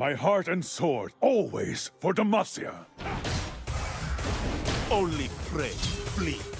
My heart and sword, always for Demacia. Only pray, flee.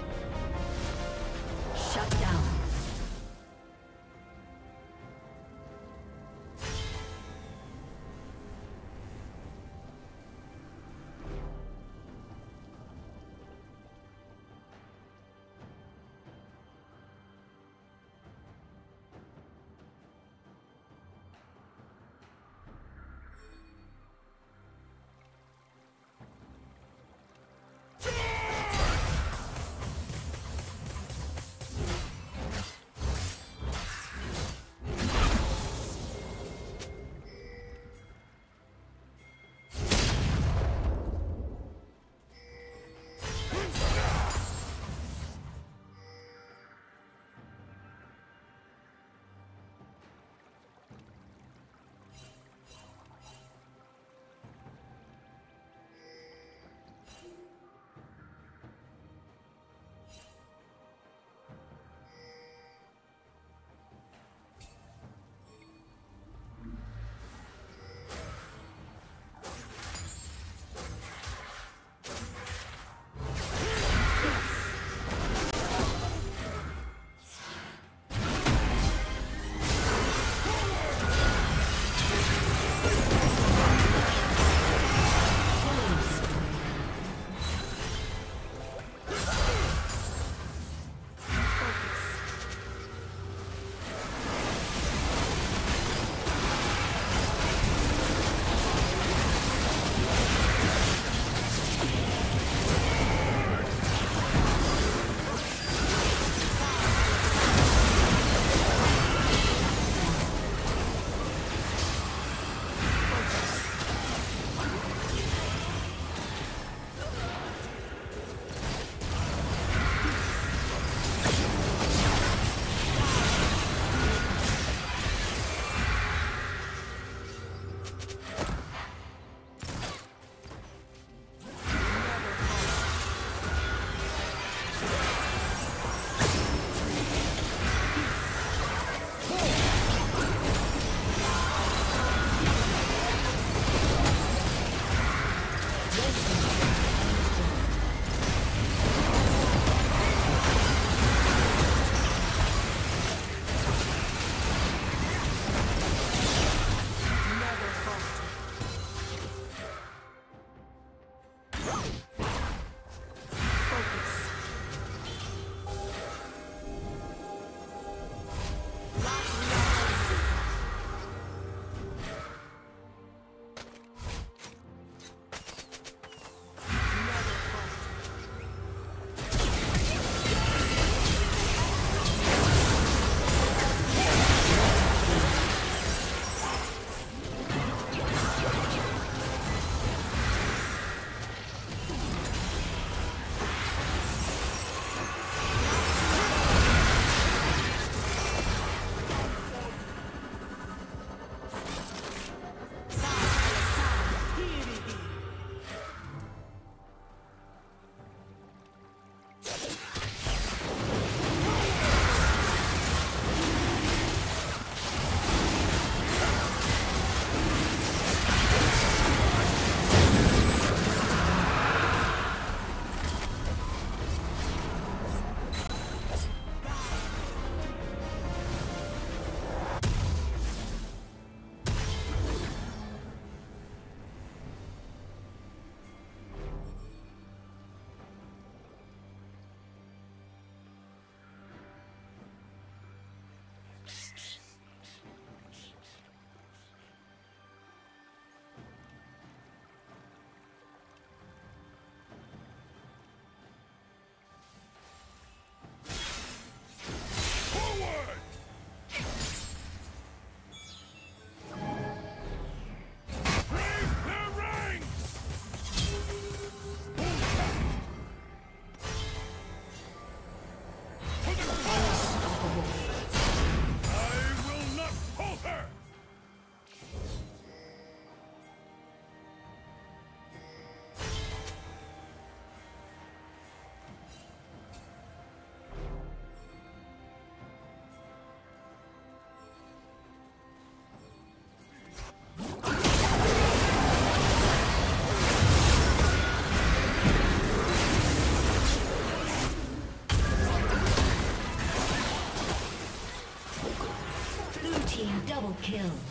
Kill.